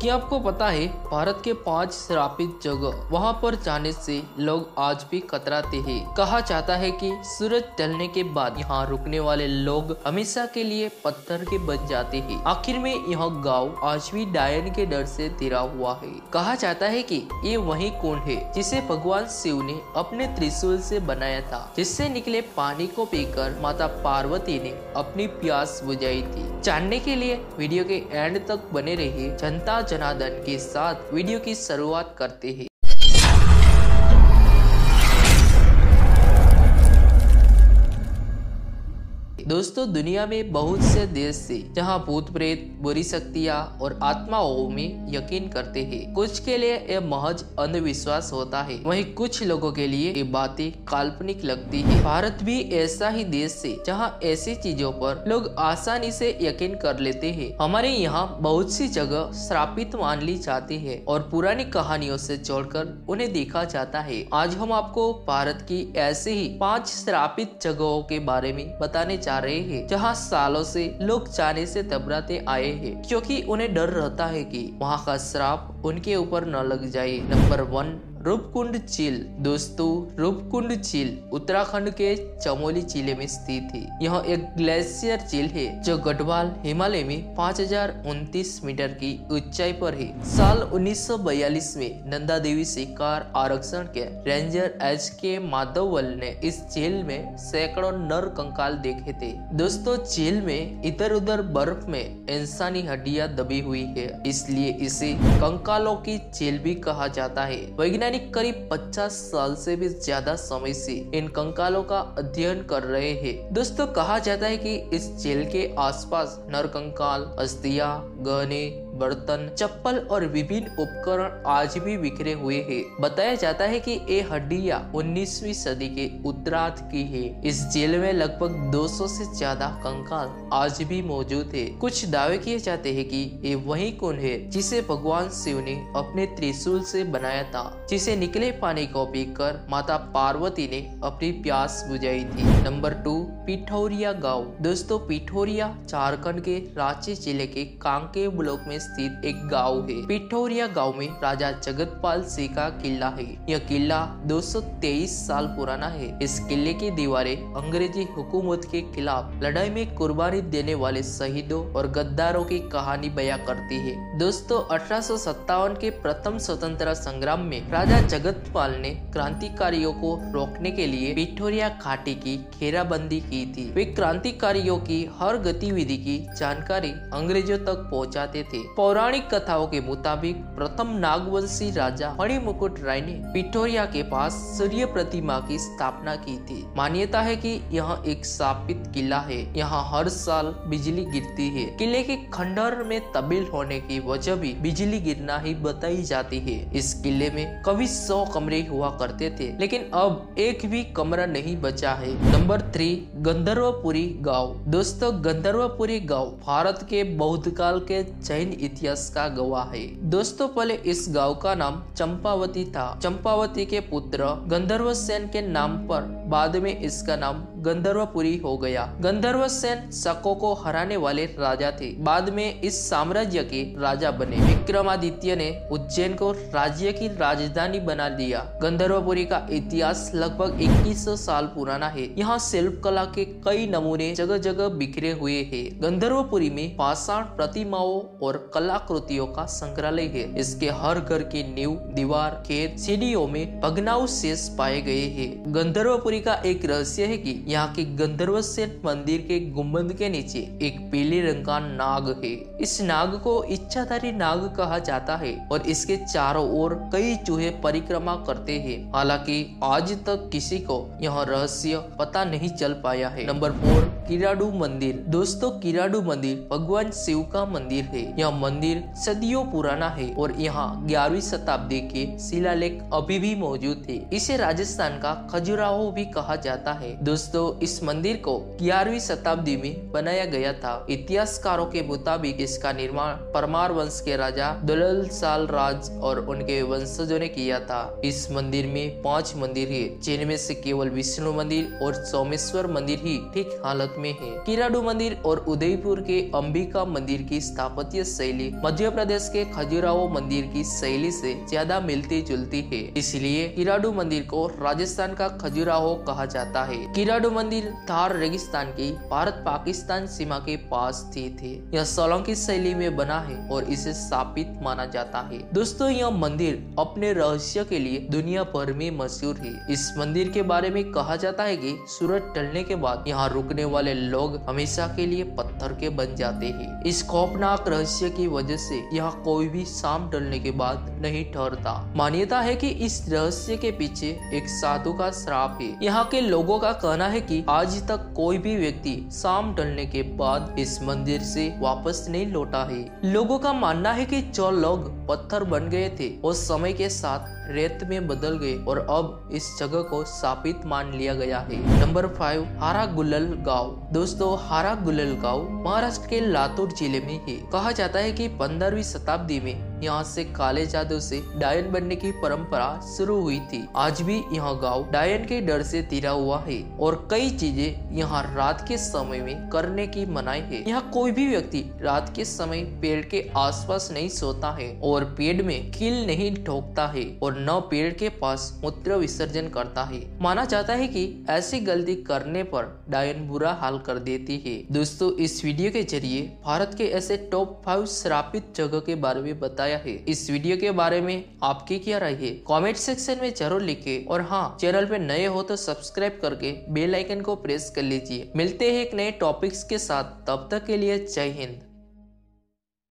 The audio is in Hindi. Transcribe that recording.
क्या आपको पता है, भारत के पाँच श्रापित जगह, वहाँ पर जाने से लोग आज भी कतराते हैं। कहा जाता है कि सूरज ढलने के बाद यहाँ रुकने वाले लोग हमेशा के लिए पत्थर के बन जाते हैं। आखिर में यह गाँव आज भी डायन के डर से तिरा हुआ है। कहा जाता है कि ये वही कुंड है, जिसे भगवान शिव ने अपने त्रिशूल से बनाया था, जिससे निकले पानी को पीकर माता पार्वती ने अपनी प्यास बुझाई थी। जानने के लिए वीडियो के एंड तक बने रहिए जनता जनार्दन के साथ वीडियो की शुरुआत करते हैं। दोस्तों, दुनिया में बहुत से देश से जहाँ भूत प्रेत, बुरी शक्तियाँ और आत्माओं में यकीन करते हैं, कुछ के लिए यह महज अंधविश्वास होता है। वहीं कुछ लोगों के लिए ये बातें काल्पनिक लगती है। भारत भी ऐसा ही देश है जहाँ ऐसी चीज़ों पर लोग आसानी से यकीन कर लेते हैं। हमारे यहाँ बहुत सी जगह श्रापित मान ली जाती है और पुरानी कहानियों से जोड़कर उन्हें देखा जाता है। आज हम आपको भारत की ऐसे ही पाँच श्रापित जगहों के बारे में बताने जा रहे हैं। जहाँ सालों से लोग जाने से घबराते आए हैं, क्योंकि उन्हें डर रहता है कि वहाँ का श्राप उनके ऊपर न लग जाए। नंबर वन रूपकुंड झील, दोस्तों, रूपकुंड झील उत्तराखंड के चमोली ज़िले में स्थित है। यह एक ग्लेशियर झील है, जो गढ़वाल हिमालय में पाँच मीटर की ऊंचाई पर है। साल 1942 में नंदा देवी शिकार आरक्षण के रेंजर एच के माधवल ने इस झील में सैकड़ों नर कंकाल देखे थे। दोस्तों, झील में इधर उधर बर्फ़ में इंसानी हड्डियाँ दबी हुई है, इसलिए इसे कंकालों की झील भी कहा जाता है। वैज्ञानिक वैज्ञानिक करीब 50 साल से भी ज़्यादा समय से इन कंकालों का अध्ययन कर रहे हैं। दोस्तों, कहा जाता है कि इस जेल के आसपास नर कंकाल, अस्थिया, गहने बर्तन, चप्पल और विभिन्न उपकरण आज भी बिखरे हुए हैं। बताया जाता है कि ये हड्डियाँ 19वीं सदी के उत्तरार्ध की है। इस जेल में लगभग 200 से ज़्यादा कंकाल आज भी मौजूद है। कुछ दावे किए जाते हैं कि ये वही कुंड है जिसे भगवान शिव ने अपने त्रिशूल से बनाया था, जिसे निकले पानी को पीकर माता पार्वती ने अपनी प्यास बुझाई थी। नंबर टू, पिठौरिया गाँव। दोस्तों, पिठौरिया झारखंड के रांची ज़िले के कांके ब्लॉक में स्थित एक गाँव है। पिठौरिया गाँव में राजा जगतपाल सिंह का किला है। यह किला 223 साल पुराना है। इस किले की दीवारें अंग्रेज़ी हुकूमत के खिलाफ लड़ाई में कुर्बानी देने वाले शहीदों और गद्दारों की कहानी बयां करती है। दोस्तों, अठारह सौ सत्तावन के प्रथम स्वतंत्रता संग्राम में राजा जगतपाल ने क्रांतिकारियों को रोकने के लिए पिठोरिया घाटी की घेराबंदी की थी। वे क्रांतिकारियों की हर गतिविधि की जानकारी अंग्रेज़ों तक पहुंचाते थे। पौराणिक कथाओं के मुताबिक प्रथम नागवंशी राजा मणिमुकुट राय ने पिठोरिया के पास सूर्य प्रतिमा की स्थापना की थी। मान्यता है कि यह एक स्थापित किला है। यहाँ हर साल बिजली गिरती है। किले के खंडर में तबील होने की वजह भी बिजली गिरना ही बताई जाती है। इस किले में कभी सौ कमरे हुआ करते थे, लेकिन अब एक भी कमरा नहीं बचा है। नंबर थ्री, गंधर्वपुरी गाँव। दोस्तों, गंधर्वपुरी गाँव भारत के बौद्ध काल के जैन इतिहास का गवाह है। दोस्तों, पहले इस गाँव का नाम चंपावती था। चंपावती के पुत्र गंधर्व सेन के नाम पर बाद में इसका नाम गंधर्वपुरी हो गया। गंधर्व सेन शकों को हराने वाले राजा थे। बाद में इस साम्राज्य के राजा बने। विक्रमादित्य ने उज्जैन को राज्य की राजधानी बना दिया। गंधर्वपुरी का इतिहास लगभग 2100 साल पुराना है। यहाँ शिल्प कला के कई नमूने जगह जगह बिखरे हुए है। गंधर्वपुरी में पाषाण प्रतिमाओं और कलाकृतियों का संग्रहालय है। इसके हर घर की नींव, दीवार, खेत, सीढ़ियों में भगनाव शेष पाए गए हैं। गंधर्वपुरी का एक रहस्य है कि यहाँ के गंधर्व सेठ मंदिर के गुंबद के नीचे एक पीले रंग का नाग है। इस नाग को इच्छाधारी नाग कहा जाता है और इसके चारों ओर कई चूहे परिक्रमा करते हैं। हालाँकि आज तक किसी को यह रहस्य पता नहीं चल पाया है। नंबर फोर किराडू मंदिर। दोस्तों, किराडू मंदिर भगवान शिव का मंदिर है। यह मंदिर सदियों पुराना है और यहाँ ग्यारहवीं शताब्दी के शिलालेख अभी भी मौजूद है। इसे राजस्थान का खजुराहो भी कहा जाता है। दोस्तों, इस मंदिर को ग्यारहवीं शताब्दी में बनाया गया था। इतिहासकारों के मुताबिक इसका निर्माण परमार वंश के राजा दुलल साल राज और उनके वंशजों ने किया था। इस मंदिर में पाँच मंदिर है, जिनमें से केवल विष्णु मंदिर और सोमेश्वर मंदिर ही ठीक हालत में है। किराडू मंदिर और उदयपुर के अंबिका मंदिर की स्थापत्य शैली मध्य प्रदेश के खजुराहो मंदिर की शैली से ज़्यादा मिलती जुलती है। इसलिए किराडू मंदिर को राजस्थान का खजुराहो कहा जाता है। किराडू मंदिर थार रेगिस्तान की भारत पाकिस्तान सीमा के पास स्थित है। यह सोलंकी शैली में बना है और इसे स्थापित माना जाता है। दोस्तों, यह मंदिर अपने रहस्य के लिए दुनिया भर में मशहूर है। इस मंदिर के बारे में कहा जाता है कि सूरज टलने के बाद यहाँ रुकने वाले लोग हमेशा के लिए पत्थर के बन जाते हैं। इस खौफनाक रहस्य की वजह से यहाँ कोई भी शाम टलने के बाद नहीं ठहरता। मान्यता है कि इस रहस्य के पीछे एक साधु का श्राप है। यहाँ के लोगों का कहना है कि आज तक कोई भी व्यक्ति शाम टलने के बाद इस मंदिर से वापस नहीं लौटा है। लोगों का मानना है कि जो लोग पत्थर बन गए थे वो समय के साथ रेत में बदल गए और अब इस जगह को सापित मान लिया गया है। नंबर फाइव हारा गुलल गाँव। दोस्तों हारा गुलल गाँव महाराष्ट्र के लातूर ज़िले में है। कहा जाता है कि पंद्रहवीं शताब्दी में यहाँ से काले जादू से डायन बनने की परंपरा शुरू हुई थी। आज भी यह गाँव डायन के डर से तिरा हुआ है और कई चीज़ें यहाँ रात के समय में करने की मनाई है। यहाँ कोई भी व्यक्ति रात के समय पेड़ के आसपास नहीं सोता है और पेड़ में कील नहीं ठोकता है और न पेड़ के पास मूत्र विसर्जन करता है। माना जाता है कि ऐसी गलती करने पर डायन बुरा हाल कर देती है। दोस्तों, इस वीडियो के ज़रिए भारत के ऐसे टॉप फाइव श्रापित जगह के बारे में बताया है। इस वीडियो के बारे में आपकी क्या राय है? कमेंट सेक्शन में ज़रूर लिखे और हाँ चैनल पे नए हो तो सब्सक्राइब करके बेल आइकन को प्रेस कर लीजिए। मिलते हैं एक नए टॉपिक्स के साथ। तब तक के लिए जय हिंद।